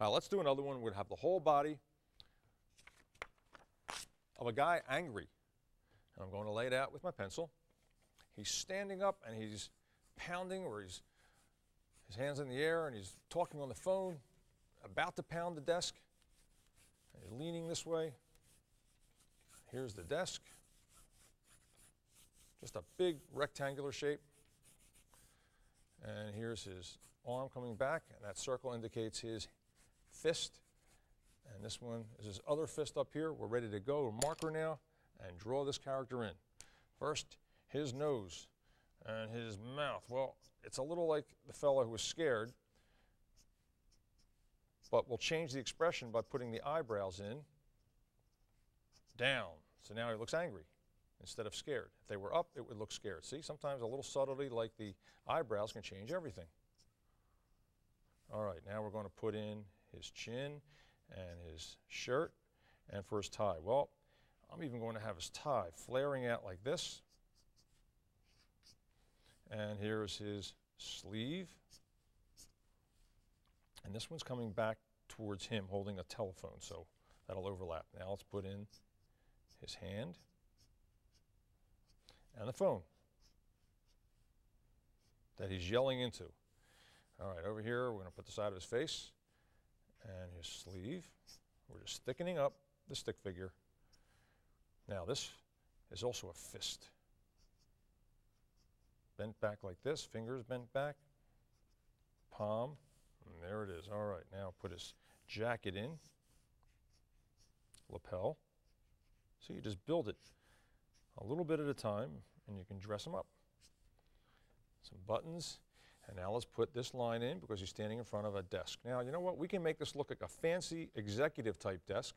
Right, let's do another one. To have the whole body of a guy angry. And I'm going to lay it out with my pencil. He's standing up and he's pounding or he's his hands in the air and he's talking on the phone, about to pound the desk. And he's leaning this way. Here's the desk. Just a big rectangular shape. And here's his arm coming back, and that circle indicates his fist. And this one is his other fist up here. We're ready to go. Marker now and draw this character in. First, his nose and his mouth. Well, it's a little like the fellow who was scared, but we'll change the expression by putting the eyebrows in down. So now he looks angry instead of scared. If they were up, it would look scared. See, sometimes a little subtlety like the eyebrows can change everything. All right, now we're going to put in his chin and his shirt and for his tie. Well, I'm even going to have his tie flaring out like this. And here's his sleeve. And this one's coming back towards him holding a telephone, so that'll overlap. Now let's put in his hand and the phone that he's yelling into. All right, over here, we're going to put the side of his face and his sleeve. We're just thickening up the stick figure. Now, this is also a fist. Bent back like this, fingers bent back, palm, there it is. All right, now put his jacket in, lapel. So you just build it a little bit at a time, and you can dress them up. Some buttons, and now let's put this line in because he's standing in front of a desk. Now, you know what? We can make this look like a fancy executive type desk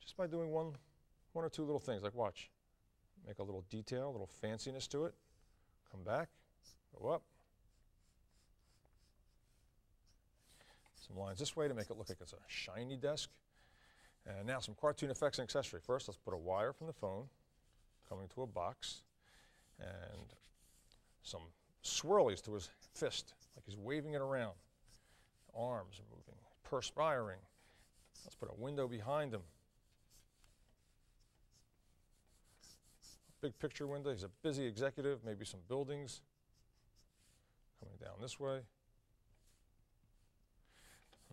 just by doing one, one or two little things, like watch. Make a little detail, a little fanciness to it. Come back, go up. Some lines this way to make it look like it's a shiny desk. And now some cartoon effects and accessory. First, let's put a wire from the phone coming to a box and some swirlies to his fist, like he's waving it around. Arms are moving, perspiring. Let's put a window behind him. Big picture window. He's a busy executive, maybe some buildings coming down this way.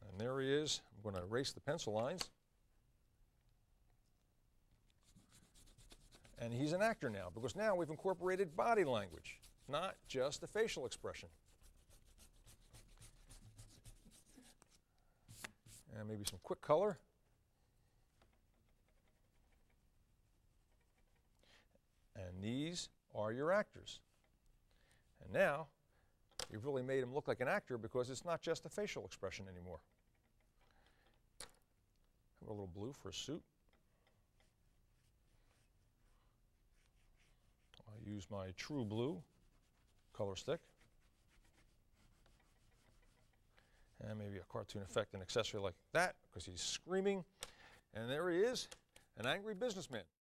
And there he is. I'm going to erase the pencil lines. And he's an actor now because now we've incorporated body language, not just the facial expression. And maybe some quick color. And these are your actors. And now you've really made him look like an actor because it's not just a facial expression anymore. Have a little blue for a suit. I'll use my True Blue color stick. And maybe a cartoon effect and accessory like that because he's screaming. And there he is, an angry businessman.